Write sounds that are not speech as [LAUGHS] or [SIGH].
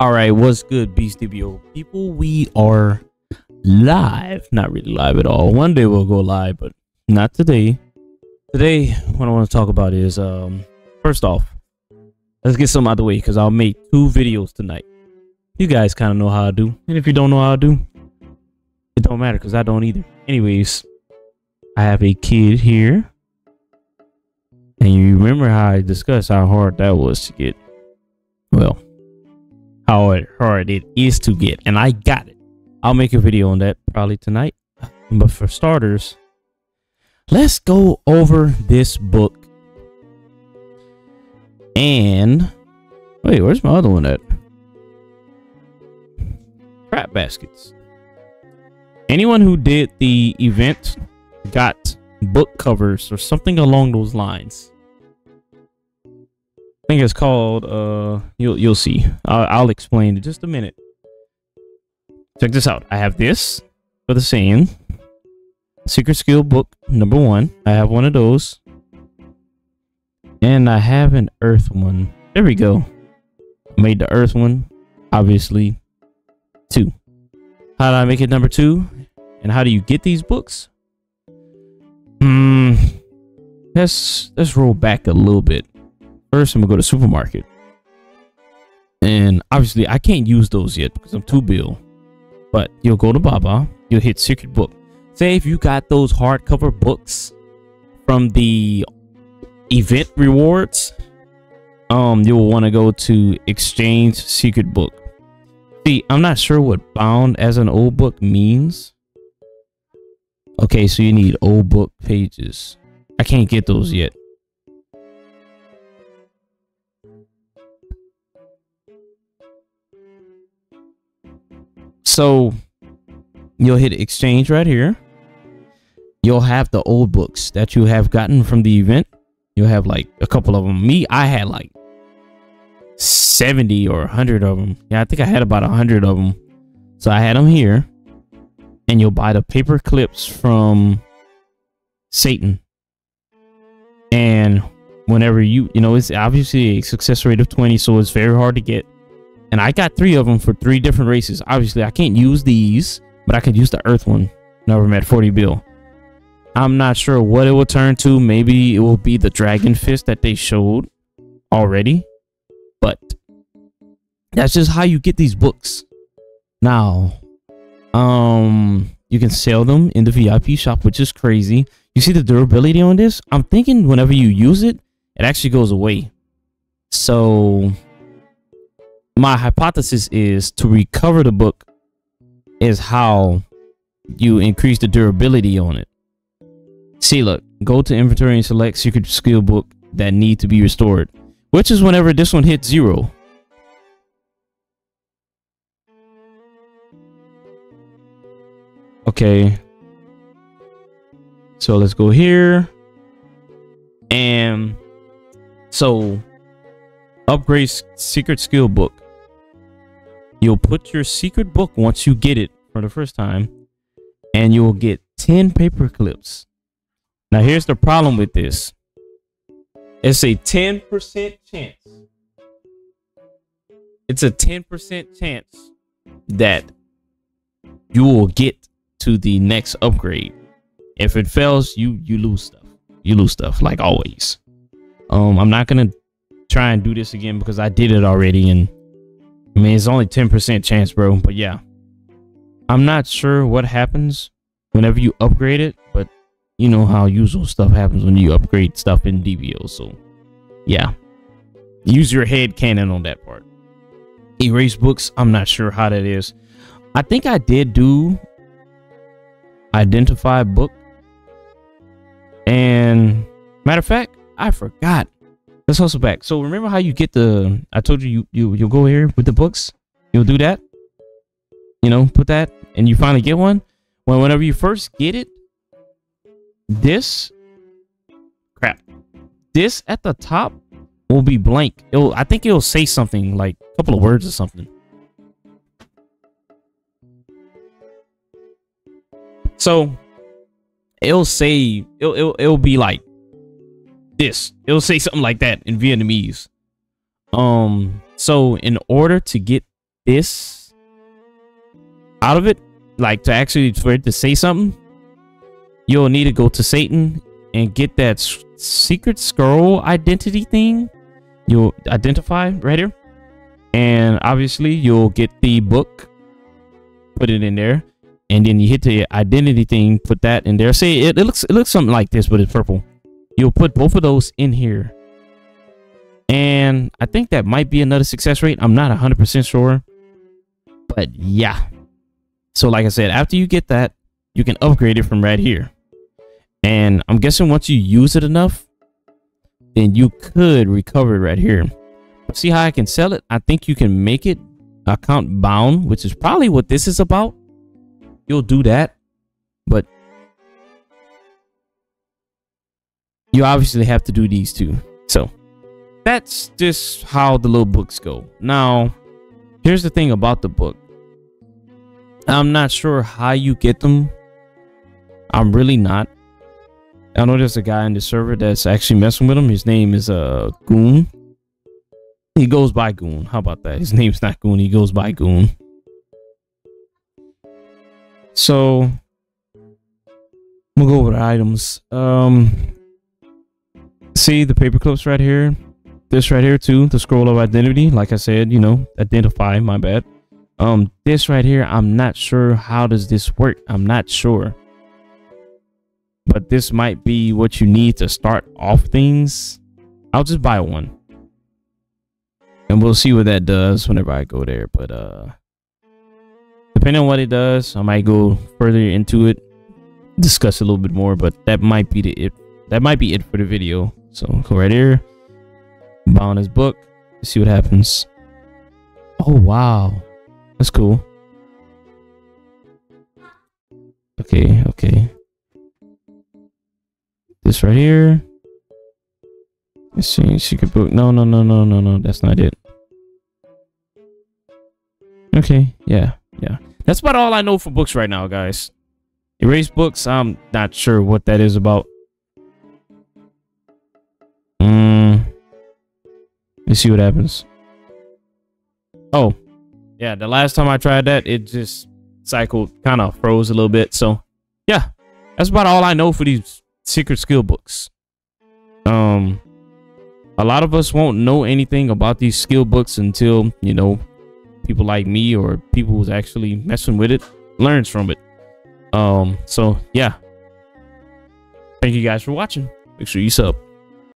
All right, what's good, BeastDBO people? We are live. Not really live at all. One day we'll go live, but not today. Today, what I want to talk about is, um, first off, let's get some out of the way because I'll make two videos tonight. You guys kind of know how I do, and if you don't know how I do, it don't matter because I don't either. Anyways, I have a kid here, and you remember how I discussed how hard that was to get. Well how hard it is to get, and I got it. I'll make a video on that probably tonight. But for starters, let's go over this book. And wait, where's my other one at? Crap baskets. Anyone who did the event got book covers or something along those lines think it's called uh you'll you'll see. I'll, I'll explain in just a minute. Check this out. I have this for the saying secret skill book number one. I have one of those. And i have an earth one. There we go. Made the earth one obviously two how do i make it number two? And how do you get these books? Hmm. Let's let's roll back a little bit First, I'm gonna go to supermarket. And obviously, I can't use those yet because I'm too bill. But you'll go to Baba, you'll hit secret book. Say if you got those hardcover books from the event rewards, um, you'll want to go to exchange secret book. See, I'm not sure what bound as an old book means. Okay, so you need old book pages. I can't get those yet. So you'll hit exchange right here. You'll have the old books that you have gotten from the event. You'll have like a couple of them. Me, I had like 70 or 100 of them. Yeah, I think I had about 100 of them. So I had them here. And you'll buy the paper clips from Satan. And whenever you, you know, it's obviously a success rate of 20, so it's very hard to get. And I got three of them for three different races. Obviously, I can't use these, but I could use the Earth one. Never met 40 bill. I'm not sure what it will turn to. Maybe it will be the Dragon Fist that they showed already. But that's just how you get these books. Now, um, you can sell them in the VIP shop, which is crazy. You see the durability on this? I'm thinking whenever you use it, it actually goes away. So my hypothesis is to recover the book is how you increase the durability on it. See, look, go to inventory and select secret skill book that need to be restored, which is whenever this one hits zero. Okay. So let's go here. And so upgrade secret skill book. You'll put your secret book once you get it for the first time, and you'll get 10 paper clips. Now, here's the problem with this it's a 10% chance. It's a 10% chance that you will get to the next upgrade. If it fails, you you lose stuff. You lose stuff like always. Um, I'm not gonna try and do this again because I did it already and I mean, it's only 10% chance, bro. But yeah, I'm not sure what happens whenever you upgrade it, but you know how usual stuff happens when you upgrade stuff in DBO. So yeah, use your head cannon on that part. Erase books, I'm not sure how that is. I think I did do identify book. And matter of fact, I forgot Let's hustle back. So remember how you get the? I told you you you you'll go here with the books. You'll do that. You know, put that, and you finally get one. When whenever you first get it, this crap, this at the top will be blank. It'll I think it'll say something like a couple of words or something. So it'll say it'll it'll, it'll be like this. It'll say something like that in Vietnamese. Um, so in order to get this out of it, like to actually for it to say something, you'll need to go to Satan and get that secret scroll identity thing. You'll identify right here. And obviously you'll get the book, put it in there. And then you hit the identity thing, put that in there. Say it, it looks it looks something like this, but it's purple. You'll put both of those in here. And I think that might be another success rate. I'm not 100% sure. But yeah. So like I said, after you get that, you can upgrade it from right here. And I'm guessing once you use it enough, then you could recover it right here. See how I can sell it? I think you can make it account bound, which is probably what this is about. You'll do that, but you obviously have to do these two. So that's just how the little books go. Now, here's the thing about the book. I'm not sure how you get them. I'm really not. I know there's a guy in the server that's actually messing with him. His name is uh Goon. He goes by Goon. How about that? His [LAUGHS] name's not Goon. He goes by Goon. So we'll go over the items. Um, see the paper clips right here. This right here too. The scroll of identity. Like I said, you know, identify. My bad. Um, this right here. I'm not sure how does this work. I'm not sure but this might be what you need to start off things. I'll just buy one. And we'll see what that does whenever I go there. But uh depending on what it does, I might go further into it, discuss a little bit more, but that might be the it that might be it for the video. So go right here, buy on his book, see what happens. Oh wow. That's cool. Okay, okay. This right here. Let's see. Secret book. No, no, no, no, no, no. That's not it. Okay. Yeah. Yeah. That's about all I know for books right now, guys. Erase books. I'm not sure what that is about. Let's see what happens. Oh. Yeah. The last time I tried that, it just cycled, kind of froze a little bit. So, yeah. That's about all I know for these secret skill books. Um, a lot of us won't know anything about these skill books until you know people like me or people who's actually messing with it learns from it. Um, so yeah. Thank you guys for watching. Make sure you sub.